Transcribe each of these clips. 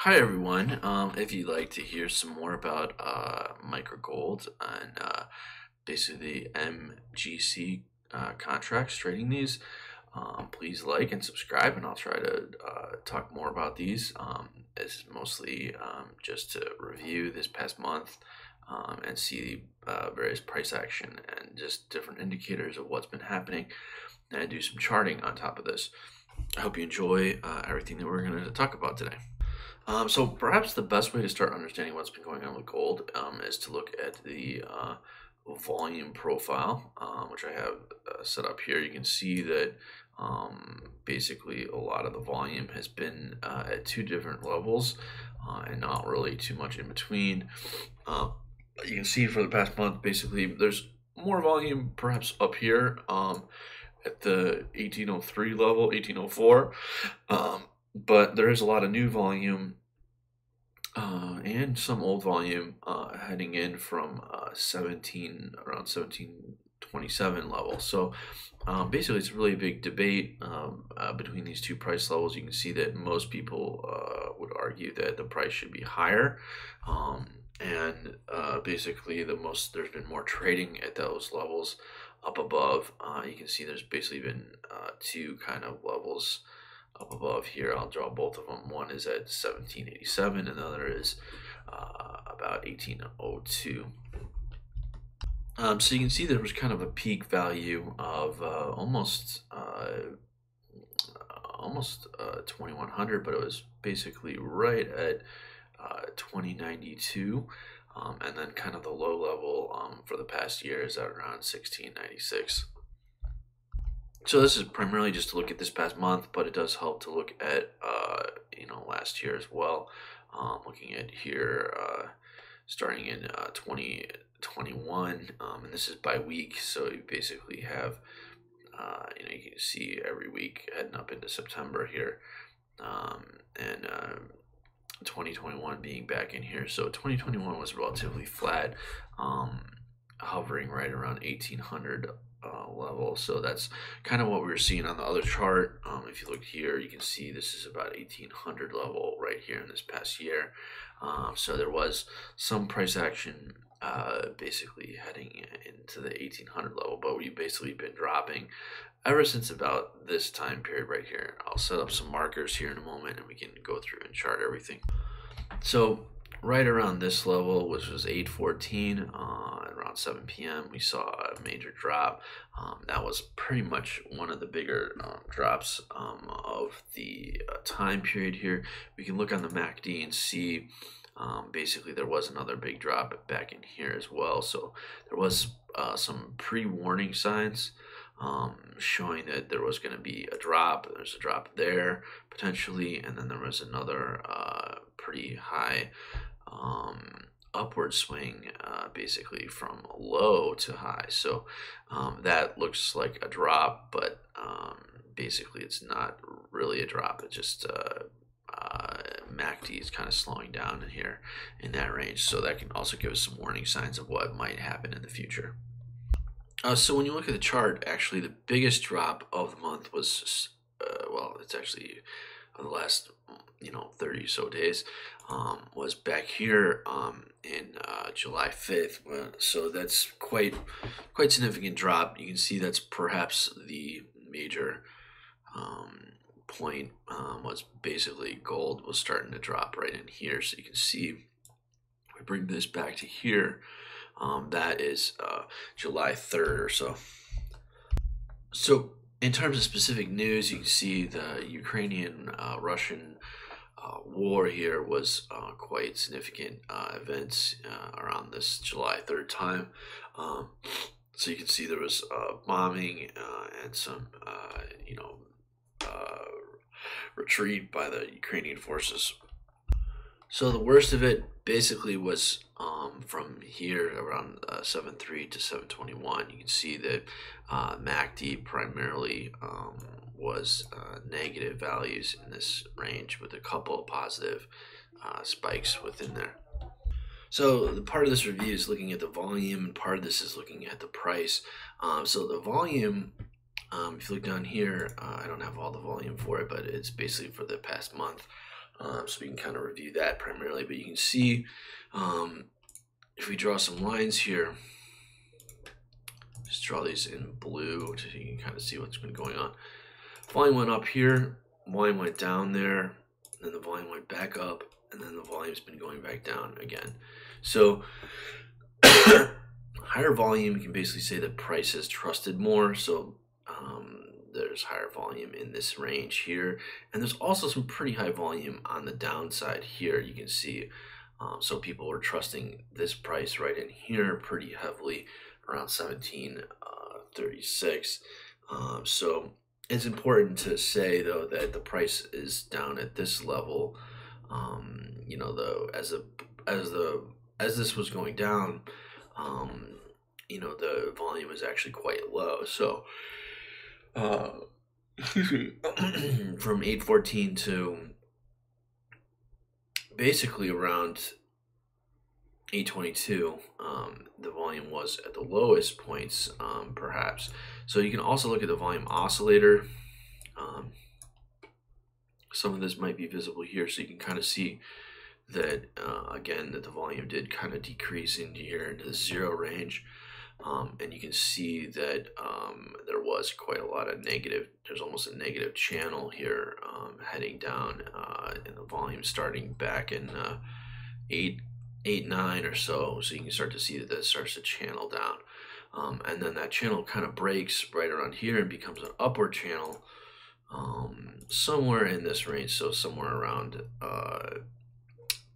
Hi everyone. Um, if you'd like to hear some more about uh, microgold and uh, basically the MGC uh, contracts trading these, um, please like and subscribe, and I'll try to uh, talk more about these. Um, it's mostly um, just to review this past month um, and see uh, various price action and just different indicators of what's been happening, and do some charting on top of this. I hope you enjoy uh, everything that we're going to talk about today. Um, so perhaps the best way to start understanding what's been going on with gold um, is to look at the uh, volume profile, um, which I have uh, set up here. You can see that um, basically a lot of the volume has been uh, at two different levels uh, and not really too much in between. Uh, you can see for the past month, basically, there's more volume perhaps up here um, at the 1803 level, 1804. But there is a lot of new volume uh, and some old volume uh, heading in from uh, 17 around 1727 level. So um, basically, it's a really big debate um, uh, between these two price levels. You can see that most people uh, would argue that the price should be higher. Um, and uh, basically, the most there's been more trading at those levels up above. you can see there's basically been two kind of levels up above here. I'll draw both of them. One is at 1787 and the other is uh, about 1802. Um, so you can see there was kind of a peak value of uh, almost uh, almost uh, 2100, but it was basically right at uh, 2092. Um, and then kind of the low level um, for the past year is at around 1696. So this is primarily just to look at this past month, but it does help to look at uh, you know last year as well. Um, looking at here, uh, starting in uh, 2021, um, and this is by week, so you basically have uh, you know you can see every week heading up into September here, um, and uh, 2021 being back in here. So 2021 was relatively flat, um, hovering right around 1800 uh, level. So that's kind of what we were seeing on the other chart. Um, if you look here, you can see this is about 1800 level right here in this past year. Um, so there was some price action uh, basically heading into the 1800 level, but we've basically been dropping ever since about this time period right here. I'll set up some markers here in a moment and we can go through and chart everything. So right around this level, which was 814, uh, around 7 p.m., we saw a major drop. Um, that was pretty much one of the bigger uh, drops um, of the uh, time period here. We can look on the MACD and see um, basically there was another big drop back in here as well. So there was uh, some pre-warning signs um, showing that there was going to be a drop. There's a drop there potentially, and then there was another uh, pretty high um, upward swing uh, basically from low to high. So um, that looks like a drop, but um, basically it's not really a drop. It just uh, uh, MACD is kind of slowing down in here in that range. So that can also give us some warning signs of what might happen in the future. Uh, so when you look at the chart, actually the biggest drop of the month was, uh, well, it's actually the last you know 30 so days um, was back here um, in uh, July 5th so that's quite quite significant drop. You can see that's perhaps the major um, point um, was basically gold was starting to drop right in here. So you can see we bring this back to here um, that is uh, July 3rd or so. So in terms of specific news, you can see the Ukrainian uh, Russian uh, war here was uh, quite significant uh, events uh, around this July 3rd time. Um, so you can see there was uh, bombing and some, you know, retreat by the Ukrainian forces. So the worst of it basically was um, from here around uh, 7.3 to 7.21. You can see that uh, MACD primarily um, was uh, negative values in this range with a couple of positive uh, spikes within there. So the part of this review is looking at the volume and part of this is looking at the price. Um, so the volume, um, if you look down here, uh, I don't have all the volume for it, but it's basically for the past month. Um, so we can kind of review that primarily, but you can see um, if we draw some lines here, just draw these in blue so you can kind of see what's been going on. Volume went up here, volume went down there, then the volume went back up, and then the volume's been going back down again. So higher volume, you can basically say that price has trusted more. So um, there's higher volume in this range here. And there's also some pretty high volume on the downside here. You can see um, so people are trusting this price right in here pretty heavily around 1736. Uh, um, so it's important to say though that the price is down at this level. Um, you know, though as a as the as this was going down, um, you know, the volume is actually quite low. So, uh, from 814 to basically around 822, um, the volume was at the lowest points, um, perhaps. So you can also look at the volume oscillator. Um, some of this might be visible here, so you can kind of see that, uh, again, that the volume did kind of decrease into here into the zero range. Um, and you can see that um, there was quite a lot of negative, there's almost a negative channel here um, heading down uh, in the volume starting back in uh, 8, 8, 9 or so. So you can start to see that this starts to channel down. Um, and then that channel kind of breaks right around here and becomes an upward channel um, somewhere in this range. So somewhere around uh,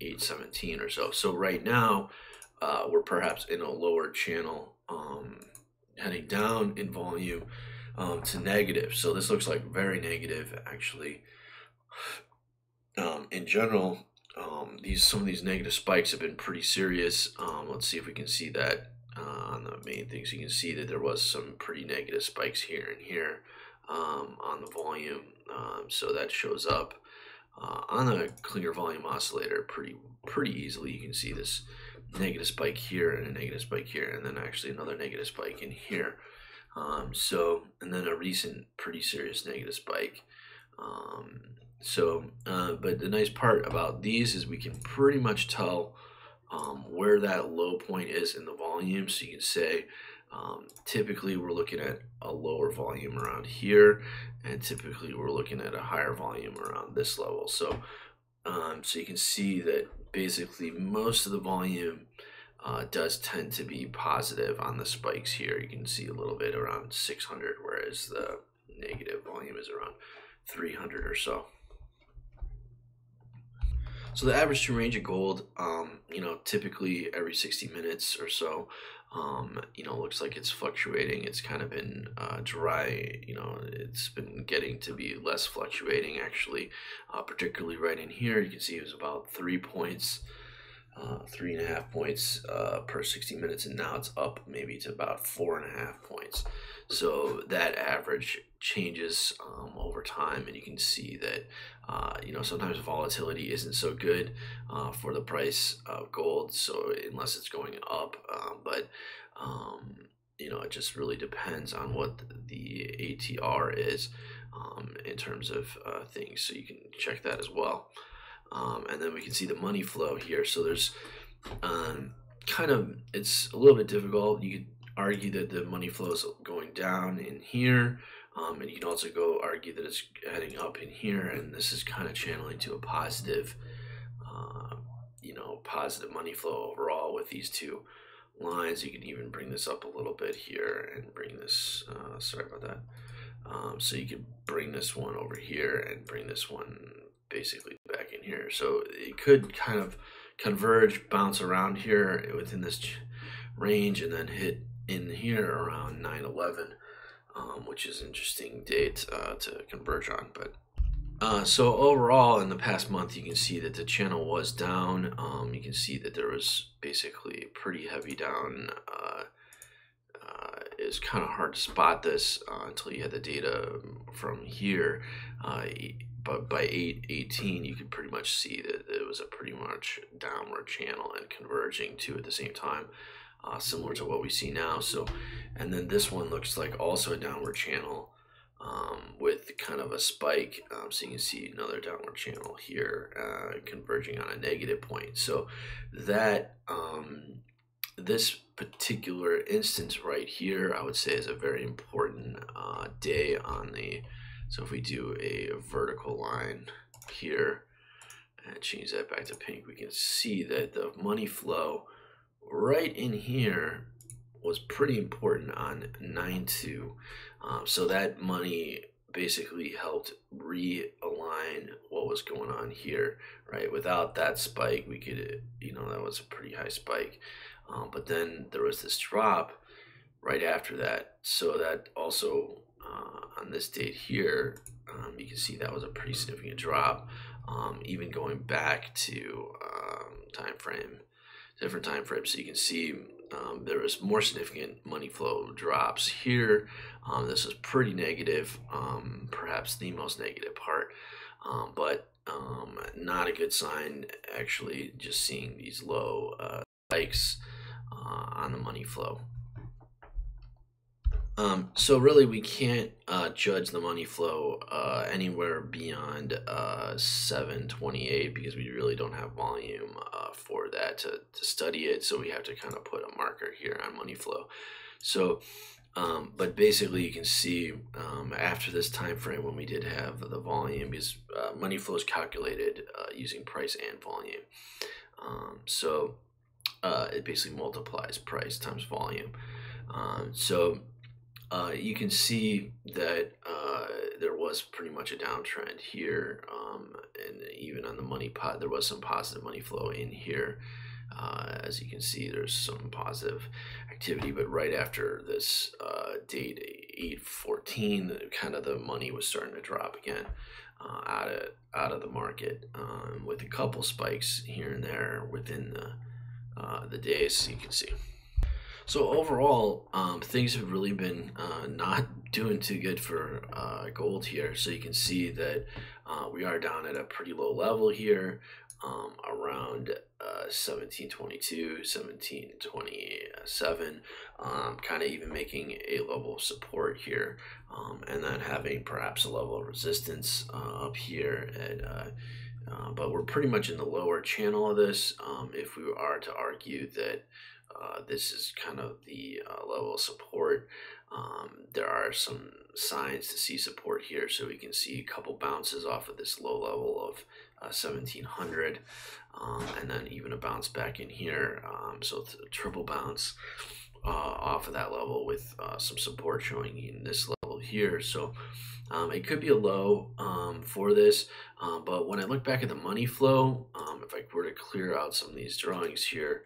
817 or so. So right now, uh, we're perhaps in a lower channel um, heading down in volume um, to negative. So this looks like very negative actually. Um, in general, um, these some of these negative spikes have been pretty serious. Um, let's see if we can see that uh, on the main things. You can see that there was some pretty negative spikes here and here um, on the volume. Um, so that shows up uh, on the clear volume oscillator pretty pretty easily. You can see this negative spike here and a negative spike here, and then actually another negative spike in here. Um, so, and then a recent pretty serious negative spike. Um, so, uh, but the nice part about these is we can pretty much tell um, where that low point is in the volume. So you can say, um, typically we're looking at a lower volume around here, and typically we're looking at a higher volume around this level. So, um, so you can see that basically most of the volume uh, does tend to be positive on the spikes here. You can see a little bit around 600, whereas the negative volume is around 300 or so. So the average true range of gold, um, you know, typically every 60 minutes or so, um, you know, looks like it's fluctuating. It's kind of been uh, dry, you know, it's been getting to be less fluctuating actually, uh, particularly right in here. You can see it was about three points, uh, three and a half points uh, per 60 minutes, and now it's up maybe to about four and a half points. So that average changes um, over time, and you can see that uh, you know sometimes volatility isn't so good uh, for the price of gold. So unless it's going up, uh, but um, you know it just really depends on what the ATR is um, in terms of uh, things. So you can check that as well, um, and then we can see the money flow here. So there's um, kind of it's a little bit difficult. You could argue that the money flow is going down in here. Um, and you can also go argue that it's heading up in here, and this is kind of channeling to a positive, uh, you know, positive money flow overall with these two lines. You can even bring this up a little bit here and bring this, uh, sorry about that. Um, so you can bring this one over here and bring this one basically back in here. So it could kind of converge, bounce around here within this range, and then hit in here around 9-11, um, which is an interesting date uh, to converge on. But uh, so overall, in the past month, you can see that the channel was down. Um, you can see that there was basically pretty heavy down. Uh, uh, it's kind of hard to spot this uh, until you had the data from here. But by 818, you could pretty much see that it was a pretty much downward channel and converging to at the same time uh, similar to what we see now. So, and then this one looks like also a downward channel um, with kind of a spike. Um, so you can see another downward channel here uh, converging on a negative point. So that um, this particular instance right here, I would say is a very important uh, day on the, so if we do a vertical line here and change that back to pink, we can see that the money flow right in here was pretty important on 9-2. Um, so that money basically helped realign what was going on here, right? Without that spike, we could, you know, that was a pretty high spike. Um, but then there was this drop right after that. So that also uh, on this date here, um, you can see that was a pretty significant drop. Um, even going back to um, time frame, different time frames, so you can see um, there was more significant money flow drops here. Um, this was pretty negative, um, perhaps the most negative part, um, but um, not a good sign. Actually, just seeing these low uh, spikes uh, on the money flow. Um, so really, we can't uh, judge the money flow uh, anywhere beyond uh, 728 because we really don't have volume uh, for that to, to study it. So we have to kind of put a marker here on money flow. So, um, but basically, you can see um, after this time frame when we did have the volume, because uh, money flow is calculated uh, using price and volume. Um, so it basically multiplies price times volume. Um, so uh, you can see that uh, there was pretty much a downtrend here, um, and even on the money pot, there was some positive money flow in here. Uh, as you can see, there's some positive activity, but right after this uh, date, 814, kind of the money was starting to drop again uh, out of out of the market, um, with a couple spikes here and there within the uh, the days. You can see. So overall, um, things have really been uh, not doing too good for uh, gold here. So you can see that uh, we are down at a pretty low level here, um, around 1722, uh, 1727, um, kind of even making a level of support here, um, and then having perhaps a level of resistance uh, up here at. Uh, but we're pretty much in the lower channel of this. Um, if we are to argue that uh, this is kind of the uh, level of support. Um, there are some signs to see support here, so we can see a couple bounces off of this low level of uh, 1700, um, and then even a bounce back in here. Um, so triple bounce uh, off of that level with uh, some support showing in this level here. So um, it could be a low um, for this, uh, but when I look back at the money flow, um, if I were to clear out some of these drawings here,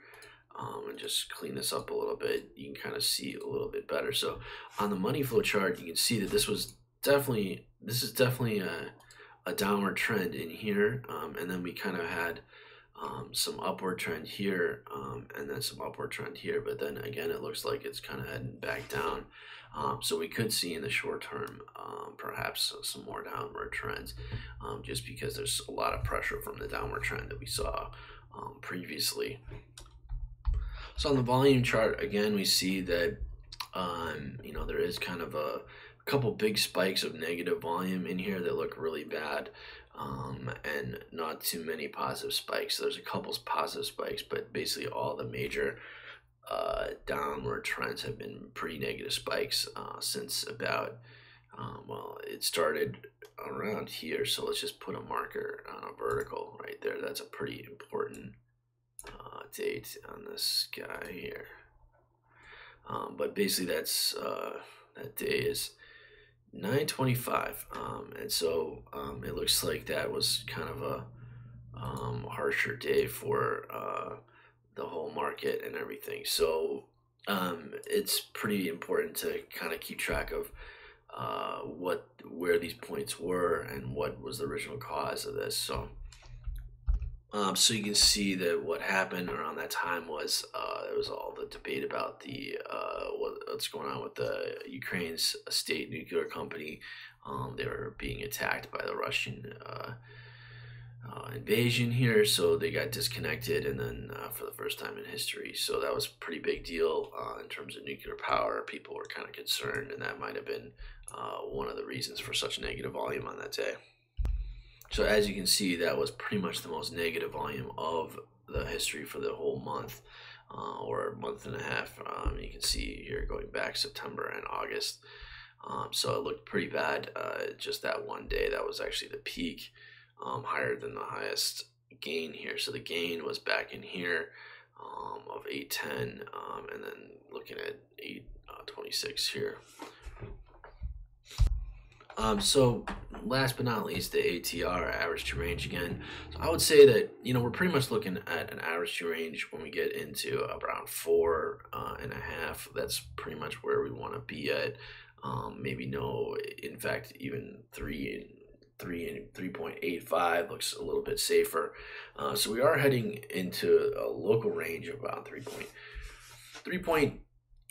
um, and just clean this up a little bit, you can kind of see a little bit better. So on the money flow chart, you can see that this was definitely, this is definitely a, a downward trend in here. Um, and then we kind of had um, some upward trend here um, and then some upward trend here. But then again, it looks like it's kind of heading back down. Um, so we could see in the short term, um, perhaps some more downward trends, just because there's a lot of pressure from the downward trend that we saw previously. So on the volume chart, again, we see that, um, you know, there is kind of a, couple big spikes of negative volume in here that look really bad um, and not too many positive spikes. So there's a couple positive spikes, but basically all the major uh, downward trends have been pretty negative spikes uh, since about, um, well, it started around here. So let's just put a marker on a vertical right there. That's a pretty important date on this guy here. Um, but basically, that's uh, that day is 925, um, and so um, it looks like that was kind of a um, harsher day for uh, the whole market and everything. So um, it's pretty important to kind of keep track of uh, what where these points were and what was the original cause of this. So. Um, so you can see that what happened around that time was uh, there was all the debate about the uh, what, what's going on with the Ukraine's state nuclear company. Um, they were being attacked by the Russian uh, uh, invasion here, so they got disconnected, and then uh, for the first time in history, so that was a pretty big deal uh, in terms of nuclear power. People were kind of concerned, and that might have been one of the reasons for such negative volume on that day. So as you can see, that was pretty much the most negative volume of the history for the whole month. Uh, or month and a half. Um, you can see here going back September and August. Um, so it looked pretty bad. Uh, just that one day, that was actually the peak, um, higher than the highest gain here. So the gain was back in here um, of 810, um, and then looking at 826 uh, here. Um, so last but not least, the ATR average true range again. So I would say that you know we're pretty much looking at an average true range when we get into around four uh, and a half. That's pretty much where we want to be at. Um, maybe no, in fact, even three and three and three point eight five looks a little bit safer. Uh, so we are heading into a local range of about three point three point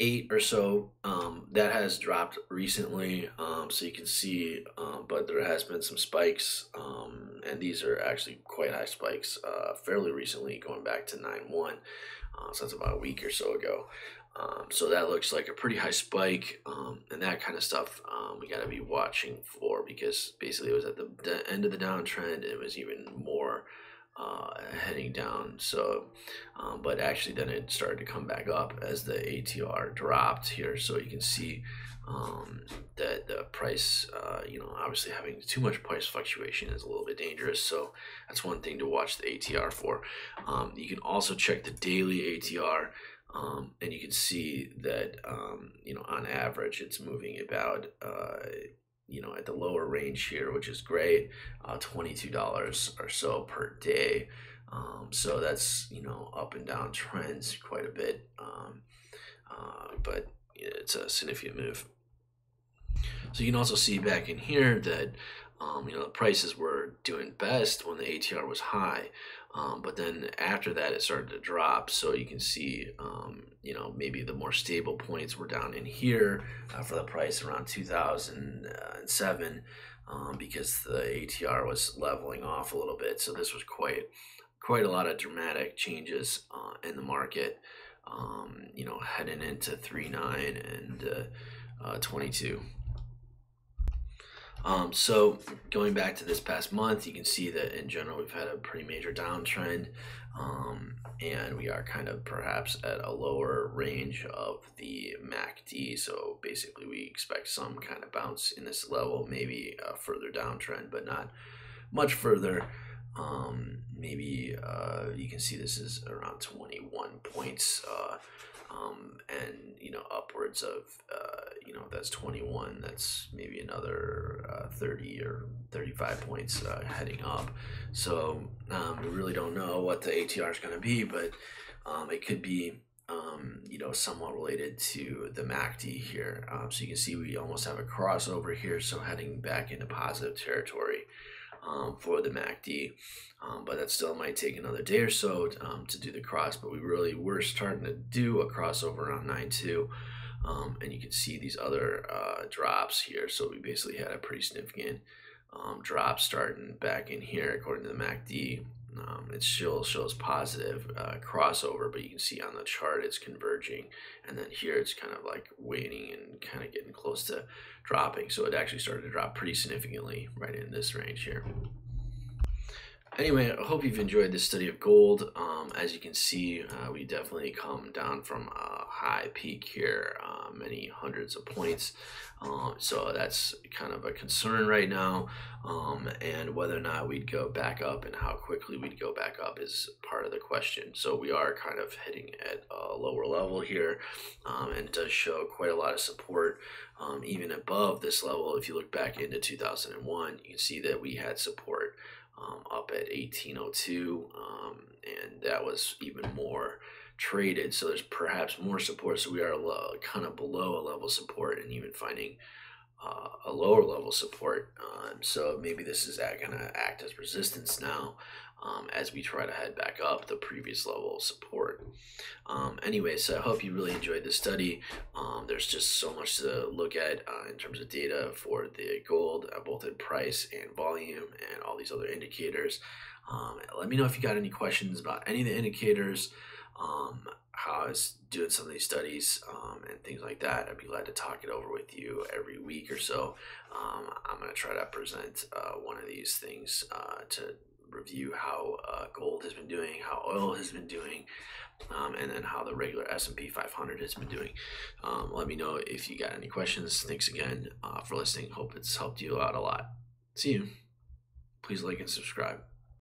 eight or so. Um, that has dropped recently, um, so you can see, um, but there has been some spikes, um, and these are actually quite high spikes uh, fairly recently, going back to 9 1. Uh, so that's about a week or so ago. Um, so that looks like a pretty high spike, um, and that kind of stuff um, we got to be watching for because basically it was at the, the, end of the downtrend. It was even more uh, heading down. So, um, but actually, then it started to come back up as the ATR dropped here. So you can see um, that the price, uh, you know, obviously having too much price fluctuation is a little bit dangerous. So that's one thing to watch the ATR for. Um, you can also check the daily ATR. Um, and you can see that um, you know on average it's moving about uh, you know at the lower range here, which is great, uh, twenty two dollars or so per day. Um, so that's you know up and down trends quite a bit, um, uh, but it's a significant move. So you can also see back in here that um, you know the prices were doing best when the ATR was high. Um, but then after that, it started to drop. So you can see, um, you know, maybe the more stable points were down in here uh, for the price around 2007 um, because the ATR was leveling off a little bit. So this was quite, quite a lot of dramatic changes uh, in the market, um, you know, heading into 3.9 and uh, uh 22. Um, so going back to this past month, you can see that in general we've had a pretty major downtrend, um, and we are kind of perhaps at a lower range of the MACD. So basically, we expect some kind of bounce in this level, maybe a further downtrend, but not much further. Um, maybe uh, you can see this is around 21 points. Uh, um, and you know upwards of uh, you know that's 21 that's maybe another uh, 30 or 35 points uh, heading up. So um, we really don't know what the atr is going to be but um, it could be um, you know somewhat related to the macd here. Um, so you can see we almost have a crossover here so heading back into positive territory um, for the MACD. Um, but that still might take another day or so um, to do the cross. But we really were starting to do a crossover around 9.2. Um, and you can see these other uh, drops here. So we basically had a pretty significant um, drop starting back in here according to the MACD. Um, it still shows positive uh, crossover, but you can see on the chart it's converging, and then here it's kind of like waning and kind of getting close to dropping. So it actually started to drop pretty significantly right in this range here. Anyway, I hope you've enjoyed this study of gold. Um, as you can see, uh, we definitely come down from a high peak here, uh, many hundreds of points. Um, so that's kind of a concern right now. Um, and whether or not we'd go back up and how quickly we'd go back up is part of the question. So we are kind of hitting at a lower level here, um, and it does show quite a lot of support. Um, even above this level, if you look back into 2001, you can see that we had support um, up at 1802, um, and that was even more traded. So there's perhaps more support. So we are kind of below a level support, and even finding uh, a lower level support. Um, so maybe this is going to act as resistance now um, as we try to head back up the previous level of support. Um, anyway, so I hope you really enjoyed this study. Um, there's just so much to look at uh, in terms of data for the gold, uh, both in price and volume and all these other indicators. Um, let me know if you got any questions about any of the indicators, um, how I was doing some of these studies, um, and things like that. I'd be glad to talk it over with you every week or so. I'm going to try to present uh, one of these things uh, to review how uh, gold has been doing, how oil has been doing, um, and then how the regular S&P 500 has been doing. Um, let me know if you got any questions. Thanks again uh, for listening. Hope it's helped you out a lot. See you. Please like and subscribe.